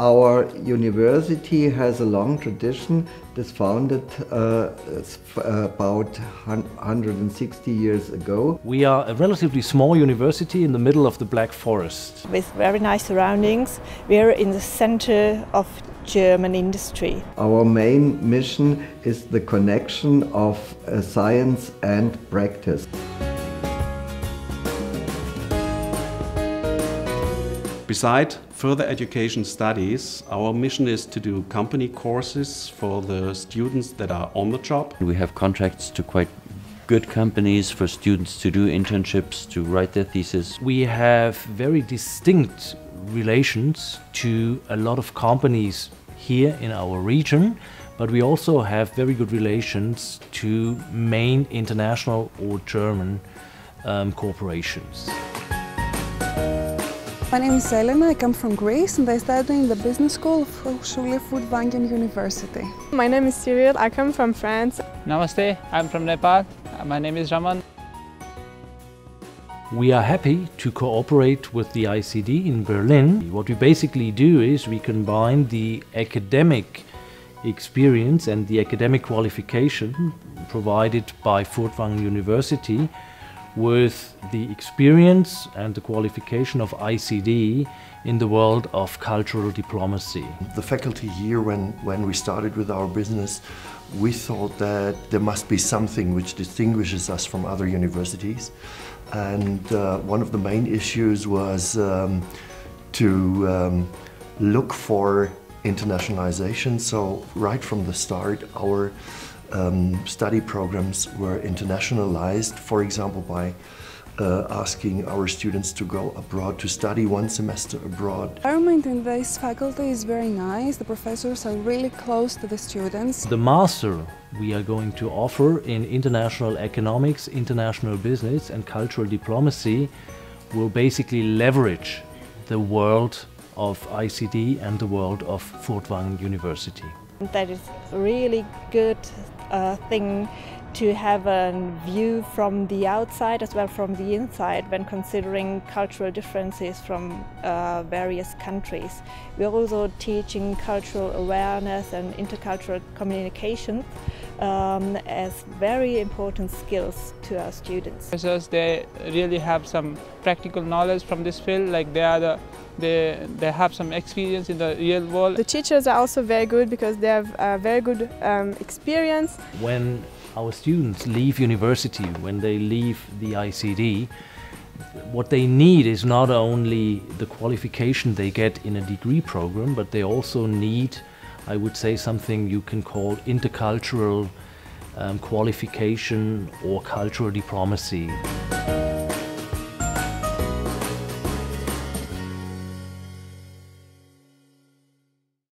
Our university has a long tradition. It was founded uh, about 160 years ago. We are a relatively small university in the middle of the Black Forest. With very nice surroundings, we are in the center of German industry. Our main mission is the connection of uh, science and practice. Beside further education studies, our mission is to do company courses for the students that are on the job. We have contracts to quite good companies for students to do internships, to write their thesis. We have very distinct relations to a lot of companies here in our region, but we also have very good relations to main international or German um, corporations. My name is Elena, I come from Greece and I study in the business school of Schule Furtwangen University. My name is Cyril, I come from France. Namaste, I'm from Nepal. My name is Raman. We are happy to cooperate with the ICD in Berlin. What we basically do is we combine the academic experience and the academic qualification provided by Furtwangen University with the experience and the qualification of ICD in the world of cultural diplomacy. The faculty here, when, when we started with our business, we thought that there must be something which distinguishes us from other universities. And uh, one of the main issues was um, to um, look for internationalization. So right from the start, our um, study programs were internationalized, for example, by uh, asking our students to go abroad, to study one semester abroad. The environment in this faculty is very nice. The professors are really close to the students. The master we are going to offer in international economics, international business and cultural diplomacy will basically leverage the world of ICD and the world of Fort Furtwangen University. That is really good uh, thing to have a view from the outside as well from the inside when considering cultural differences from uh, various countries. We're also teaching cultural awareness and intercultural communication um, as very important skills to our students. Professors, they really have some practical knowledge from this field, like they are the they, they have some experience in the real world. The teachers are also very good because they have a very good um, experience. When our students leave university, when they leave the ICD, what they need is not only the qualification they get in a degree program, but they also need, I would say, something you can call intercultural um, qualification or cultural diplomacy.